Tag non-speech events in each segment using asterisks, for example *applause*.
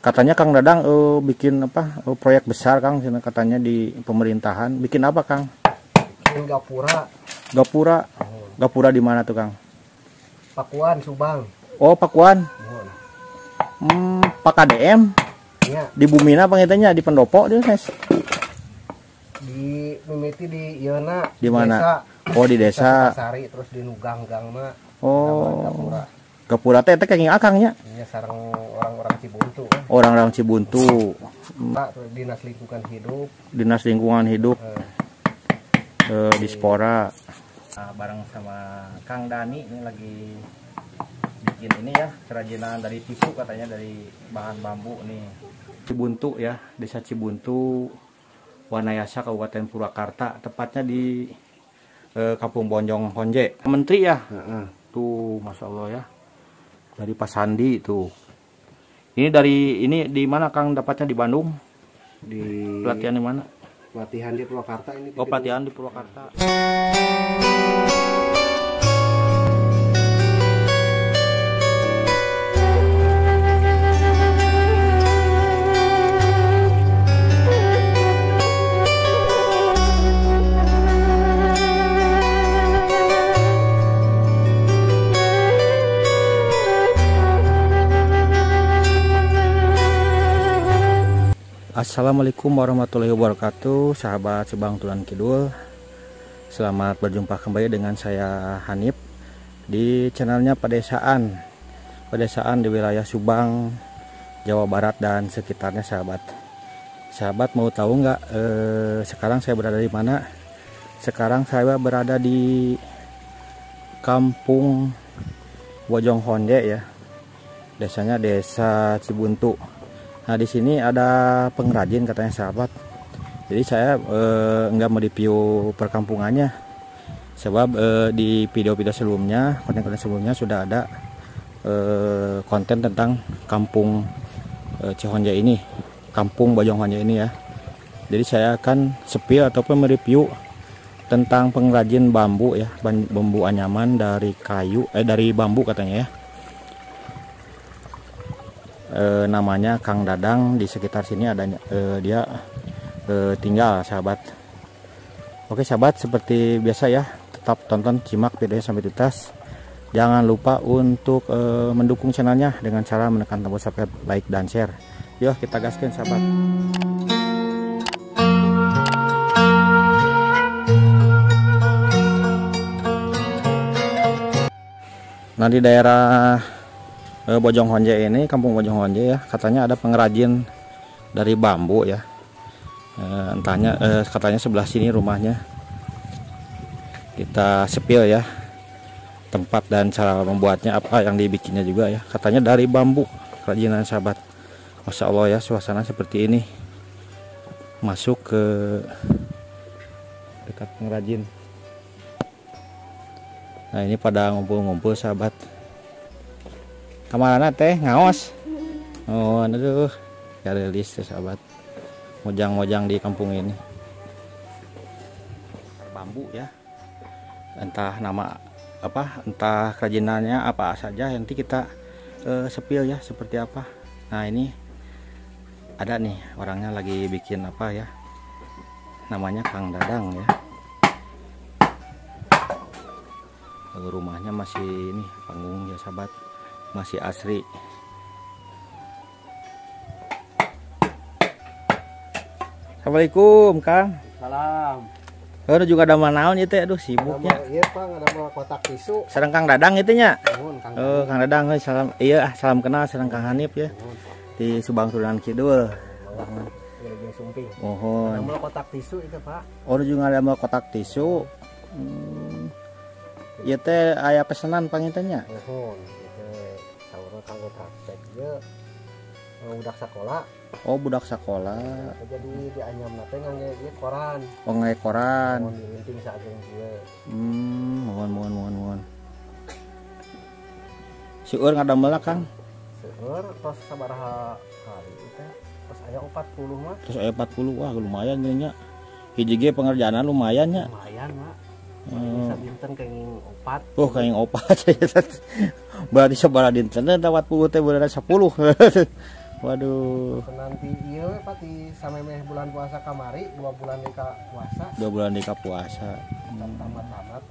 Katanya Kang Dadang eh, bikin apa eh, proyek besar Kang katanya di pemerintahan. Bikin apa Kang? Ini Gapura, Gapura. Gapura di mana tuh Kang? Pakuan, Subang. Oh Pakuan. Mohon. Hmm, Pak KDM Ya, di Bumina pangitanya di Pendopo dia Nes. di mimiti di Iona. Di mana? Oh di desa. Sari terus di Nugang-gang mah. Oh Gapura. Gapura teh teh kenging akangnya. Ini sarang orang-orang Cibuntu kan. Orang-orang Cibuntu, Pak, dinas lingkungan hidup. Dinas Lingkungan Hidup Eh, eh, di Spora. Nah, bareng sama Kang Dani ini lagi bikin ini ya kerajinan dari tisu katanya dari bahan bambu nih. Cibuntu ya, Desa Cibuntu, Wanayasa Kabupaten Purwakarta, tepatnya di eh, Kampung Bonjong Honje. Menteri ya, tuh Masya Allah ya, dari Pak Sandi tuh. Ini dari ini di mana Kang dapatnya di Bandung? di Pelatihan di mana? pelatihan di Purwakarta ini. Oh pelatihan di Purwakarta. Assalamualaikum warahmatullahi wabarakatuh Sahabat Subang Tulan Kidul. Selamat berjumpa kembali dengan saya Hanif Di channelnya Pedesaan. Pedesaan di wilayah Subang Jawa Barat dan sekitarnya sahabat. Sahabat mau tahu nggak eh, Sekarang saya berada di mana? Sekarang saya berada di Kampung Bojong Honde ya. Desanya desa Cibuntu Nah di sini ada pengrajin katanya sahabat. Jadi saya eh, nggak mereview perkampungannya, sebab eh, di video-video sebelumnya, konten-konten sebelumnya sudah ada eh, konten tentang kampung eh, Cihonja ini, kampung Bojong Honja ini ya. Jadi saya akan sepil ataupun mereview tentang pengrajin bambu ya, bambu anyaman dari kayu, eh dari bambu katanya ya eh, namanya Kang Dadang di sekitar sini adanya eh, dia eh, tinggal sahabat. Oke sahabat seperti biasa ya tetap tonton simak videonya sampai tuntas jangan lupa untuk eh, mendukung channelnya dengan cara menekan tombol subscribe like dan share. Yuk kita gaskan sahabat. Nah di daerah eh, Bojong Honje ini, kampung Bojong Honje ya, katanya ada pengrajin dari bambu ya. Eh, entahnya eh, katanya sebelah sini rumahnya. Kita sepil ya. Tempat dan cara membuatnya apa yang dibikinnya juga ya. Katanya dari bambu kerajinan sahabat. Masya Allah ya suasana seperti ini. Masuk ke dekat pengrajin. Nah ini pada ngumpul-ngumpul sahabat ke mana teh ngaos. Oh aduh ya rilis tuh sahabat. Mojang-mojang di kampung ini. Bambu ya. Entah nama apa entah kerajinannya apa saja nanti kita eh, sepil ya seperti apa. Nah ini ada nih orangnya lagi bikin apa ya namanya Kang Dadang ya. Eh, rumahnya masih ini panggung ya sahabat masih asri Assalamualaikum Kang Salam. Aduh juga ada manaon itu aduh sibuknya Iya, Pak, ada mau kotak tisu. Sarang Kang Dadang itu nya Mohon, Kang. Oh Kang Dadang euy, salam iya ah, salam kenal sarang Kang Hanif ya di Subang Turunan Kidul Iya, jeung sumping. Ada mohon mau kotak tisu itu, Pak. oh juga ada mau kotak tisu hmm. Ieu teh aya pesanan pangitanya Mohon. Itu kanggo praktek ye. Mau budak sekolah, Oh budak sekolah jadi di anyam teh ngangge ieu koran. Oh ngai koran Mohon dirinting sageung ieu. Hmm, mohon mohon mohon mohon. Sieur ngadamel Kang. Seueur tos sabaraha hari teh? Tos aya 40 mah. Terus aya 40 wah lumayan nya. Hiji ge pengerjaan lumayan nya. Lumayan, Mak. Hmm. Bisa dinten kenging opat. Oh kayak opat. *laughs* Berarti sabaraha dinten teh 40 teh bener 10. waduh. Nanti iya pati samemeh bulan puasa kamari dua bulan di ka puasa. Dua bulan di puasa. Hmm. tamat-tamat.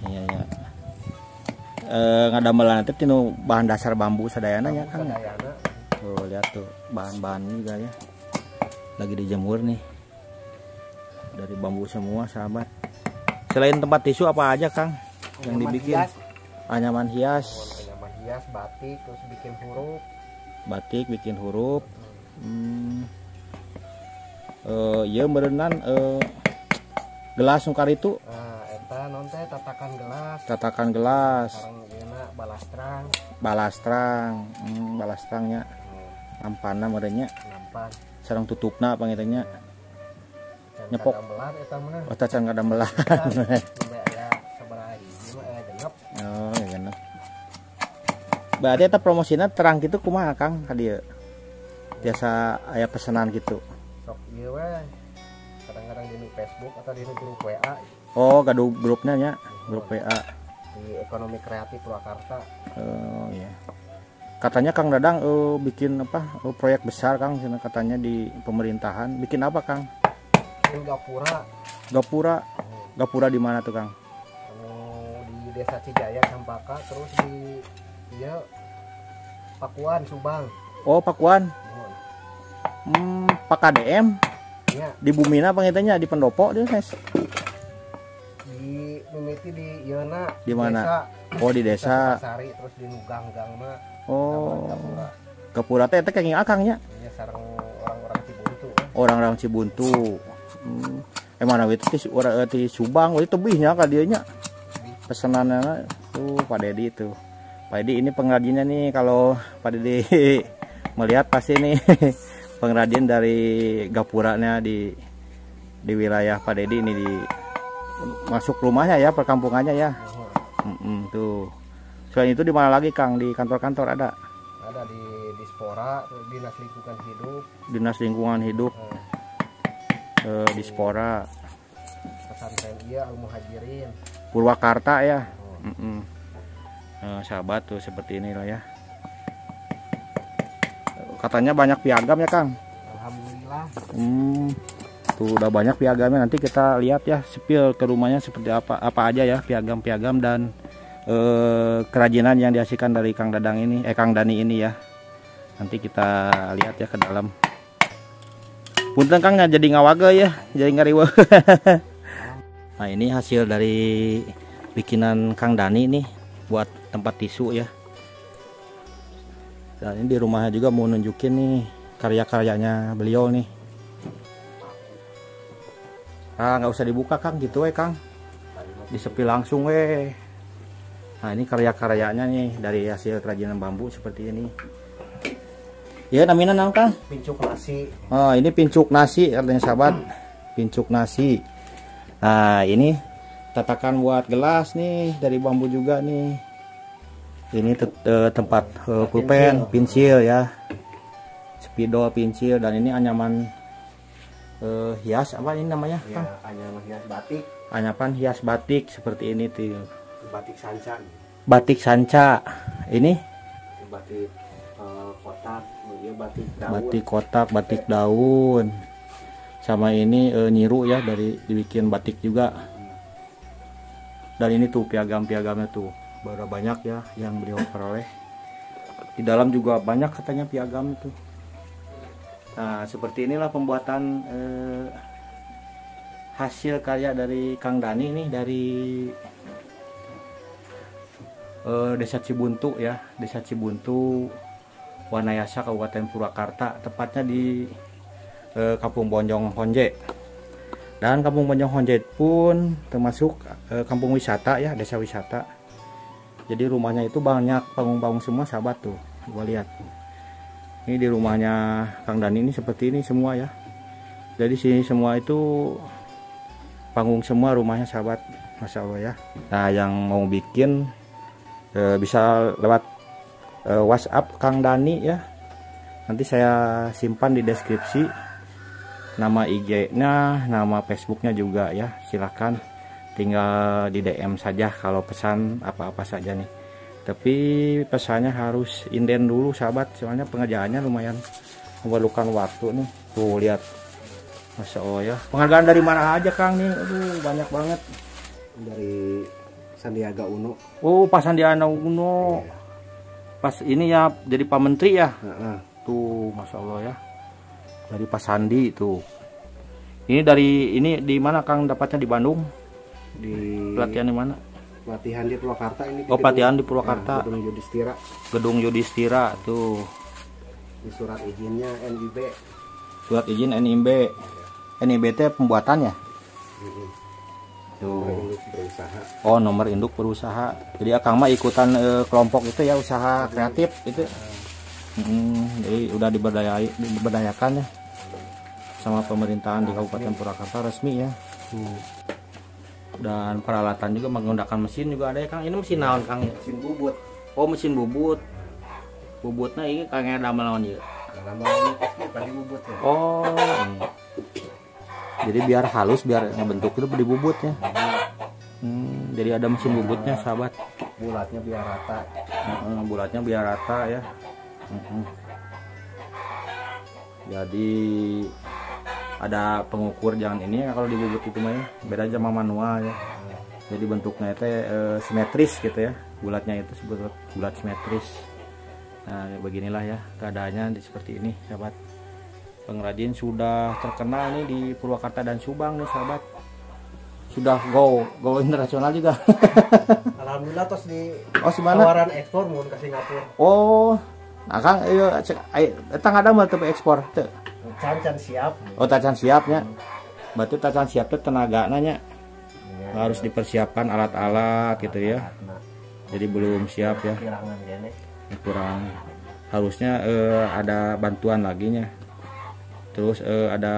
Iya ya eh ngadamelan teh tinu bahan dasar bambu sadayana ya kan sadayana. Tuh lihat tuh bahan-bahan juga ya. Lagi dijemur nih. Dari bambu semua sahabat selain tempat tisu apa aja kang yang Anyaman dibikin? hias. anyaman hias. Anyaman hias batik terus bikin huruf. Batik bikin huruf. Hmm. eh iya berenan eh gelas nukar itu? Nah eta non teh tatakan gelas. Tatakan gelas. Enak balastrang balastrang hmm, balastrangnya hmm, ampana merenya nampan. Sarang tutupna pangitanya Can sabaraha hiji mah. Aya *laughs* genep. Oh ya kan berarti eta promosinya terang gitu kumaha kang? Ka dieu biasa aya pesanan gitu. Sok ieu we. Kadang-kadang di Facebook atau di grup WA oh gaduh grupnya nya? Grup WA di ekonomi kreatif Purwakarta. Oh ya katanya Kang Dadang eh, bikin apa? Eh, proyek besar Kang katanya di pemerintahan. Bikin apa Kang ini Gapura. Gapura? Gapura di mana tuh Kang? Anu di desa Cijaya Campaka terus di iya Pakuan Subang. Oh Pakuan? Hmm, hmm, Pak KDM iya. Di Bumina pangitanya di Pendopo dia Nes? Di mimiti di Yeuna Di mana? oh di desa. Sari terus di Nugang-gang mah oh. Gapura. Gapura teh teh kenging akangnya ini sarang orang-orang Cibuntu. Orang-orang Cibuntu hmm. eh mana itu orang eh, ti Subang itu tebihnya ka dieu nya pesanannya tuh Pak Dedi itu. Pak Dedi ini pengrajinnya nih kalau Pak Dedi *laughs* melihat pasti nih *laughs* pengrajin dari gapuranya di di wilayah Pak Dedi ini di masuk rumahnya ya perkampungannya ya. Hmm, Mm-mm, tuh. Selain itu di mana lagi Kang? Di kantor-kantor ada? Ada di Dispora dinas lingkungan hidup. Dinas lingkungan hidup. Eh, eh, di Spora. Pesantren iya Al Muhajirin. Purwakarta ya? Oh, Mm-mm. Eh, sahabat tuh seperti ini lah ya. Katanya banyak piagam ya Kang? Alhamdulillah. Hmm, tuh udah banyak piagamnya. Nanti kita lihat ya sepil ke rumahnya seperti apa apa aja ya piagam-piagam dan eh, kerajinan yang dihasilkan dari Kang Dadang ini eh Kang Dani ini ya. Nanti kita lihat ya ke dalam punten Kang jadi ngawaga ya jadi ngariwa. *laughs* Nah ini hasil dari bikinan Kang Dani nih buat tempat tisu ya. Dan ini di rumahnya juga mau nunjukin nih karya-karyanya beliau nih. Ah nggak usah dibuka Kang. Gitu eh Kang. Disepi langsung weh nah ini karya-karyanya nih dari hasil kerajinan bambu seperti ini ya namanya naon Kang pincuk nasi Oh, ini pincuk nasi katanya sahabat. Pincuk nasi. Nah, ini tatakan buat gelas nih dari bambu juga nih. Ini te- te- tempat eh, pulpen, pensil ya. Spidol pensil dan ini anyaman eh, hias apa ini namanya? ya Kang? hanya hias batik Anyaman hias batik seperti ini tuh. batik sancan Batik sanca. Ini batik iya batik daun batik kotak, batik daun. Sama ini eh, nyiru ya dari dibikin batik juga. Dan ini tuh piagam-piagamnya tuh. Baru banyak ya yang beliau peroleh. Di dalam juga banyak katanya piagam itu. Nah, seperti inilah pembuatan eh, hasil karya dari Kang Dani nih dari eh, Desa Cibuntu ya, Desa Cibuntu Wanayasa Kabupaten Purwakarta, tepatnya di eh, Kampung Bonjong Honje. Dan Kampung Bonjong Honje pun termasuk eh, kampung wisata ya, desa wisata. Jadi rumahnya itu banyak panggung-panggung semua sahabat tuh, gua lihat. Ini di rumahnya Kang Dani ini seperti ini semua ya. Jadi sini semua itu panggung semua rumahnya sahabat, masya Allah ya. Nah yang mau bikin eh, bisa lewat eh, WhatsApp Kang Dani ya. Nanti saya simpan di deskripsi. Nama IG-nya, nama Facebook-nya juga ya. Silahkan tinggal di DM saja kalau pesan apa-apa saja nih. tapi pesannya harus inden dulu sahabat. Soalnya pengerjaannya lumayan memerlukan waktu nih. Tuh lihat. Masya Allah ya. Penghargaan dari mana aja Kang nih? Aduh banyak banget. Dari Sandiaga Uno. Oh pas Sandiaga Uno pas ini ya jadi Pak Menteri ya. Heeh. tuh Masya Allah ya. Dari Pak Sandi tuh. Ini dari ini di mana Kang? Dapatnya di Bandung? Di pelatihan di mana? Pelatihan di Purwakarta ini Oh, gedung- pelatihan di Nah, Purwakarta. gedung Yudhistira. Gedung Yudhistira tuh. Di surat izinnya NIB surat izin NIB NIB teh pembuatannya. Tuh berusaha. Oh nomor induk berusaha. Jadi akang mah ikutan eh, kelompok itu ya usaha kreatif itu. Mm, jadi udah diberdayai diberdayakan ya. Sama pemerintahan di Kabupaten Purwakarta resmi ya. Hmm. dan peralatan juga menggunakan mesin juga ada ya Kang. Ini mesin naon Kang? Mesin bubut. Oh mesin bubut. Bubutnya ini kayaknya ada melawan ya ya. Oh ini. Jadi biar halus biar ngebentuk itu di bubutnya. Hmm, jadi ada mesin bubutnya sahabat. Bulatnya biar rata. Heeh, bulatnya biar rata ya. Heeh. jadi ada pengukur jangan ini ya kalau di bubut itu mah ya. Beda sama manual ya. Jadi bentuknya itu eh, simetris gitu ya. Bulatnya itu sebut bulat simetris. Nah ya beginilah ya keadaannya di seperti ini sahabat pengrajin sudah terkenal nih di Purwakarta dan Subang nih sahabat. Sudah go go internasional juga. *laughs* Alhamdulillah terus di oh semana tawaran ekspor mau ke Singapura. Oh, nah Kang, ayo cek, ayo, datang ada mau tapi ekspor? Teu. can can siap. Oh, tacan siapnya. Berarti tacan siap teh tenaga nanya Ya, harus dipersiapkan alat-alat gitu ya. nah, Jadi belum siap ya, kurang. Harusnya eh, ada bantuan lagi nya. Terus eh, ada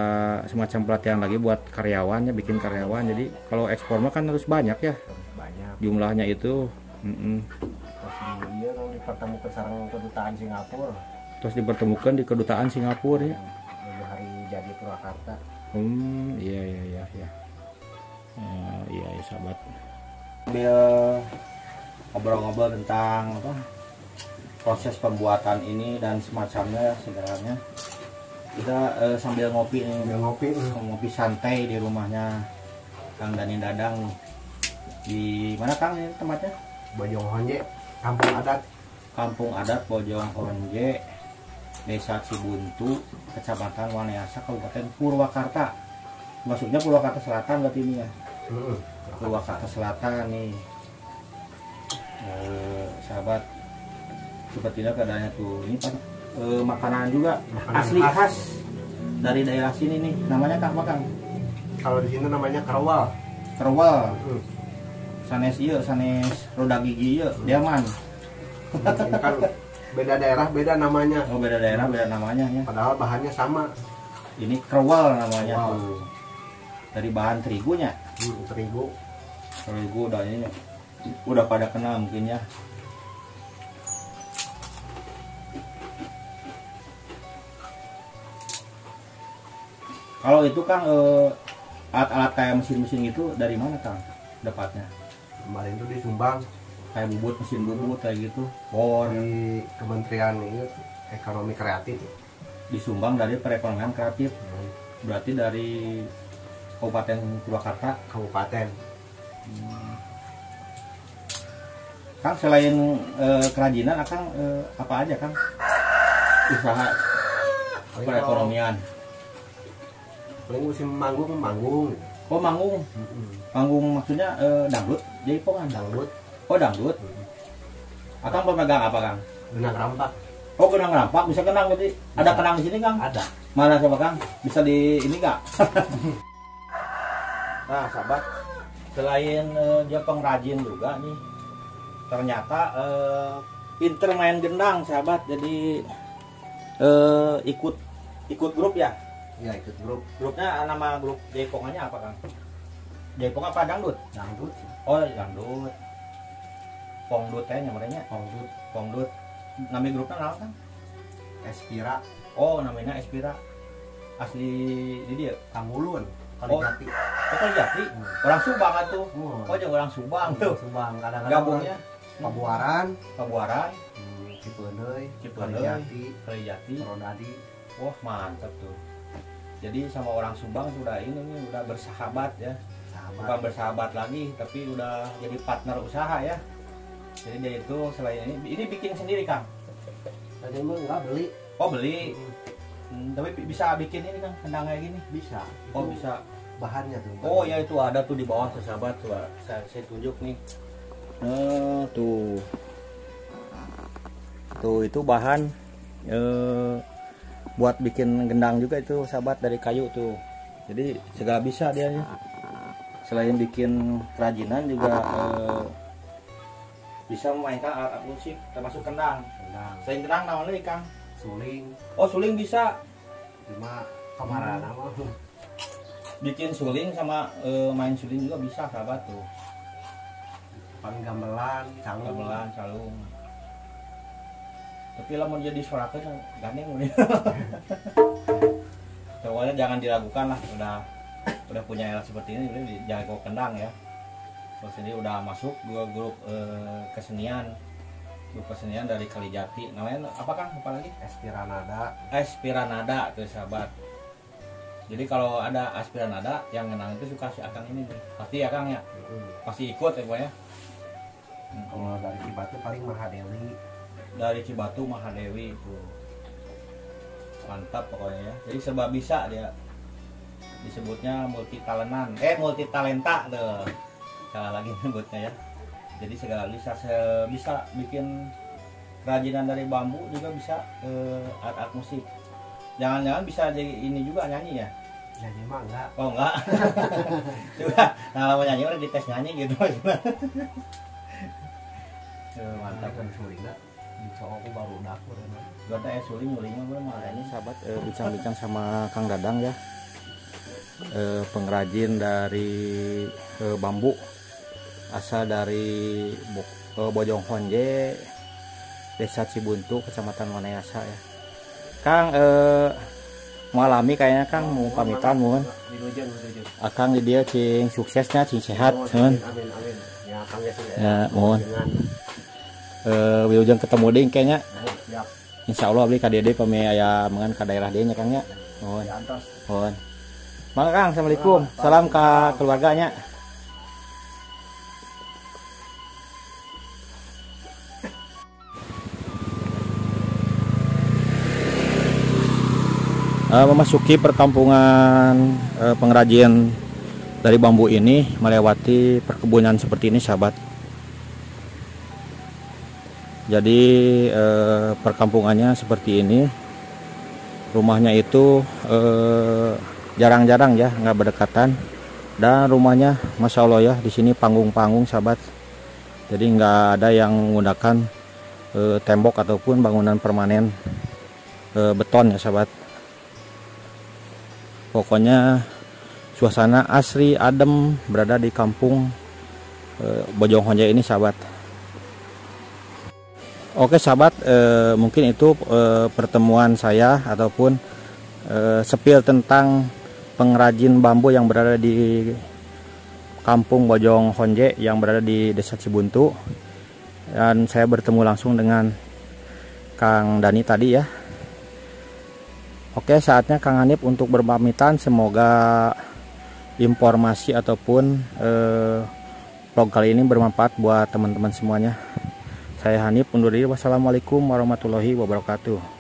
semacam pelatihan lagi buat karyawannya, bikin karyawan. Jadi kalau ekspor mah kan harus banyak ya banyak jumlahnya itu. Mm-mm. terus di kalau dipertemukan sarang kedutaan Singapura Terus dipertemukan di kedutaan Singapura ya. hari jadi Purwakarta Hmm, iya iya iya iya. Eh, iya iya sahabat. Sambil ngobrol-ngobrol tentang apa? Proses pembuatan ini dan semacamnya sebenarnya. Kita eh, sambil ngopi nih, udah ngopi ngopi santai di rumahnya Kang Dani Dadang nih. Di mana Kang ini tempatnya? Bojong Honje kampung adat Kampung Adat Bojong Honje, Desa Cibuntu, Kecamatan Waneasa, Kabupaten Purwakarta. Maksudnya Purwakarta Selatan berarti ini ya. Heeh. Purwakarta Selatan nih. Eh, sahabat, sepertinya keadaannya tuh ini kan eh, makanan juga Makanan asli khas. khas dari daerah sini nih. Namanya Kang apa Kang? kalau di sini namanya kerwal Kerwal, Heeh. sanes iya, sanes roda gigi iya, diaman. ini kan beda daerah beda namanya Oh beda daerah beda namanya ya. padahal bahannya sama Ini kerwal namanya Kerwal. tuh. Dari bahan terigunya. Hmm, terigu Terigu udah ini udah pada kenal mungkin ya. Kalau itu Kang eh, alat-alat kayak mesin-mesin itu dari mana Kang dapatnya? kemarin itu di Sumbang Kayak bubut mesin bubut kayak gitu. Bor di Kementerian ini Ekonomi Kreatif disumbang dari perekonomian kreatif. Berarti dari Kabupaten Purwakarta Kabupaten Kang selain eh, kerajinan Kang eh, apa aja Kang? Usaha perekonomian. Paling musim manggung manggung Oh manggung, manggung maksudnya eh, dangdut, jadi pongan. dangdut Oh dangdut. Akang pemegang apa Kang? benang rampak Oh kenang rampak, bisa kenang berarti. Ada kenang di sini Kang? ada Mana coba Kang? Bisa di ini nggak? *laughs* nah sahabat, selain eh, dia pengrajin juga nih, ternyata eh, pinter main gendang sahabat. Jadi eh, ikut ikut grup ya. Ya ikut grup Grupnya nama grup Jaipongannya apa Kang? Jaipong apa dangdut? dangdut Oh dangdut. Pongdut ya namanya. Pongdut. Pongdut. Nama grupnya apa Kang? Espira Oh namanya Espira. Asli di dia. Kamulun Oh. Kalijati Oh Jati. Orang Subang atuh. Oh. Oh jangan orang Subang tuh. Subang kadang-kadang Gabungnya. Pabuaran, Pabuaran, hmm, Cipeuneuy, Cipeuneuy. Kalijati, Kalijati. Rodadi. Wah mantap tuh. Jadi sama orang Subang sudah ini nih udah bersahabat ya. Bukan Sahabat. bersahabat lagi, tapi udah jadi partner usaha ya. Jadi dia itu selain ini, ini bikin sendiri kang. Tadi mah enggak beli. Oh beli, Hmm, Hmm, tapi bi- bisa bikin ini kang kandang kayak gini. Bisa. Oh Itu bisa. Bahannya tuh. Oh ya itu ada tuh di bawah sahabat tuh saya, saya tunjuk nih. Nah tuh, tuh itu bahan eh, buat bikin gendang juga itu sahabat dari kayu tuh. Jadi segala bisa dia nih. Selain bikin kerajinan juga eh, bisa memainkan alat-alat musik termasuk kendang. Kendang, Selain kendang lagi kang? suling, Oh suling bisa cuma kamaran Hmm. nama. bikin suling sama eh, main suling juga bisa sahabat tuh. Pan gamelan, calung. gamelan calung tapi lah mau jadi suarakan gandeng udah *laughs* pokoknya jangan diragukan lah udah udah punya alat seperti ini udah jago kendang ya. Terus ini udah masuk dua grup eh, kesenian. Grup kesenian dari Kalijati. Namanya apa kang? Apa lagi? Espiranada. Aspiranada tuh sahabat. Jadi kalau ada Aspiranada yang kenang itu suka si Akang ini nih. pasti ya Kang ya? Pasti ikut ya pokoknya. Hmm. Kalau dari Cibatu paling Mahadewi. Dari Cibatu Mahadewi itu. Mantap pokoknya ya. Jadi serba bisa dia disebutnya multi talentan eh multi talenta tuh. Salah lagi *laughs* nyebutnya ya. Jadi segala bisa bisa bikin kerajinan dari bambu juga bisa eh, alat-alat musik. Jangan-jangan bisa jadi ini juga nyanyi ya? Nyanyi mah enggak. oh enggak. *laughs* Coba nah mau nyanyi udah dites nyanyi gitu. *laughs* Eh, mantap. Kan suling enggak. Dicowok baru dapur. Gak ada suling ini sahabat eh, bincang-bincang sama Kang Dadang ya Eh, pengrajin dari eh, bambu asal dari Bo- eh, Bojong Honje Desa Cibuntu Kecamatan Wanayasa ya Kang eh, mengalami kayaknya Kang mau pamitan mohon. Akang di dia cing suksesnya cing sehat Oh, mohon. Ya, ya. Ya, mohon. Dengan eh wilujeng ketemu ding kayaknya. Insya Allah beli KDD pemi aya mengan ke daerah dia nya Kang ya mohon Diantos. Mohon. Maka Kang, Assalamualaikum. Salam ke keluarganya. Eh, memasuki perkampungan eh, pengrajin dari bambu ini melewati perkebunan seperti ini sahabat jadi eh, perkampungannya seperti ini. Rumahnya itu eh, jarang-jarang ya nggak berdekatan. Dan rumahnya masya Allah ya di sini panggung-panggung sahabat. Jadi nggak ada yang menggunakan eh, tembok ataupun bangunan permanen eh, beton ya sahabat. Pokoknya suasana asri adem berada di kampung eh, Bojong ini sahabat Oke sahabat, eh, mungkin itu eh, pertemuan saya ataupun eh, sepil tentang pengrajin bambu yang berada di kampung Bojong Honje yang berada di Desa Cibuntu. Dan saya bertemu langsung dengan Kang Dani tadi ya. Oke, saatnya Kang Hanif untuk berpamitan. Semoga informasi ataupun eh, vlog kali ini bermanfaat buat teman-teman semuanya. Saya Hanif undur diri. Wassalamualaikum warahmatullahi wabarakatuh.